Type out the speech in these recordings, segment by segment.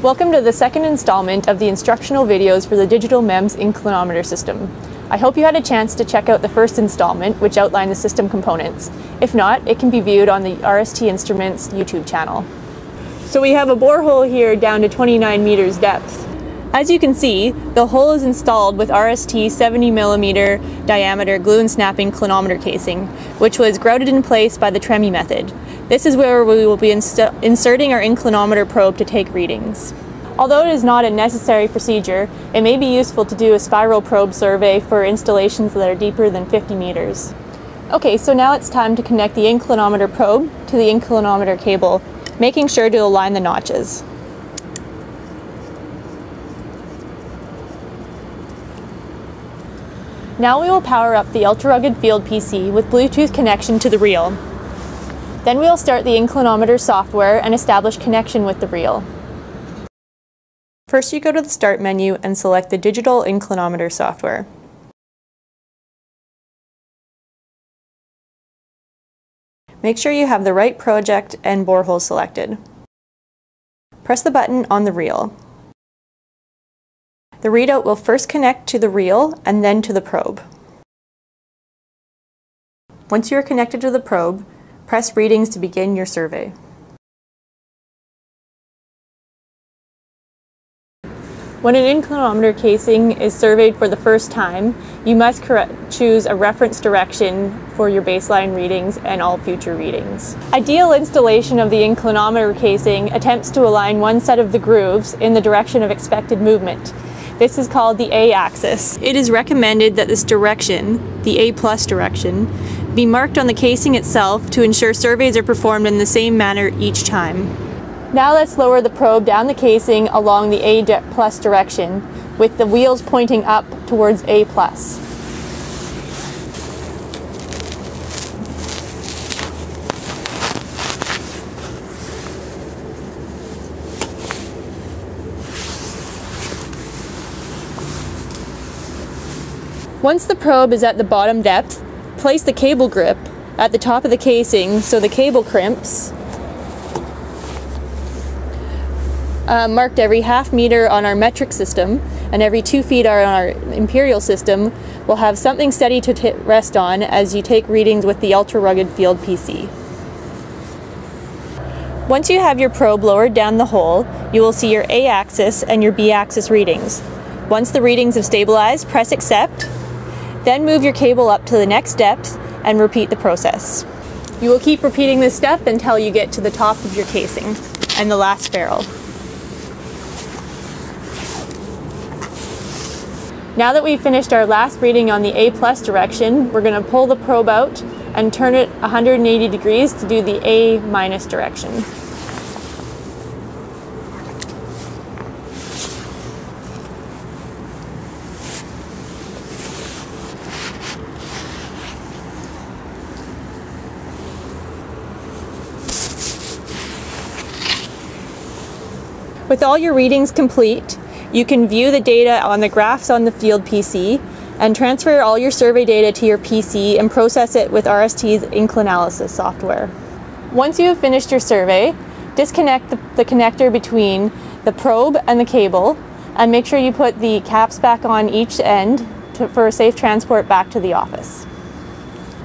Welcome to the second installment of the instructional videos for the Digital MEMS inclinometer system. I hope you had a chance to check out the first installment, which outlined the system components. If not, it can be viewed on the RST Instruments YouTube channel. So we have a borehole here down to 29 meters depth. As you can see, the hole is installed with RST 70 millimeter diameter glue and snap inclinometer casing, which was grouted in place by the tremie method. This is where we will be inserting our inclinometer probe to take readings. Although it is not a necessary procedure, it may be useful to do a spiral probe survey for installations that are deeper than 50 meters. Okay, so now it's time to connect the inclinometer probe to the inclinometer cable, making sure to align the notches. Now we will power up the Ultra Rugged Field PC with Bluetooth connection to the reel. Then we will start the inclinometer software and establish connection with the reel. First you go to the Start menu and select the Digital Inclinometer software. Make sure you have the right project and borehole selected. Press the button on the reel. The readout will first connect to the reel and then to the probe. Once you are connected to the probe, press readings to begin your survey. When an inclinometer casing is surveyed for the first time, you must choose a reference direction for your baseline readings and all future readings. Ideal installation of the inclinometer casing attempts to align one set of the grooves in the direction of expected movement. This is called the A axis. It is recommended that this direction, the A plus direction, be marked on the casing itself to ensure surveys are performed in the same manner each time. Now let's lower the probe down the casing along the A plus direction with the wheels pointing up towards A plus. Once the probe is at the bottom depth, place the cable grip at the top of the casing so the cable crimps. Uh, marked every half meter on our metric system and every two feet on our imperial system will have something steady to rest on as you take readings with the ultra rugged field PC. Once you have your probe lowered down the hole, you will see your A axis and your B axis readings. Once the readings have stabilized, press accept then move your cable up to the next depth and repeat the process. You will keep repeating this step until you get to the top of your casing and the last ferrule. Now that we've finished our last reading on the A plus direction, we're going to pull the probe out and turn it 180 degrees to do the A minus direction. With all your readings complete, you can view the data on the graphs on the field PC and transfer all your survey data to your PC and process it with RST's Inclinalysis software. Once you have finished your survey, disconnect the, the connector between the probe and the cable and make sure you put the caps back on each end to, for safe transport back to the office.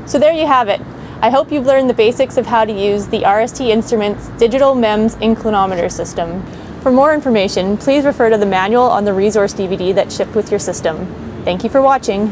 So there you have it. I hope you've learned the basics of how to use the RST Instruments Digital MEMS Inclinometer system. For more information, please refer to the manual on the resource DVD that shipped with your system. Thank you for watching.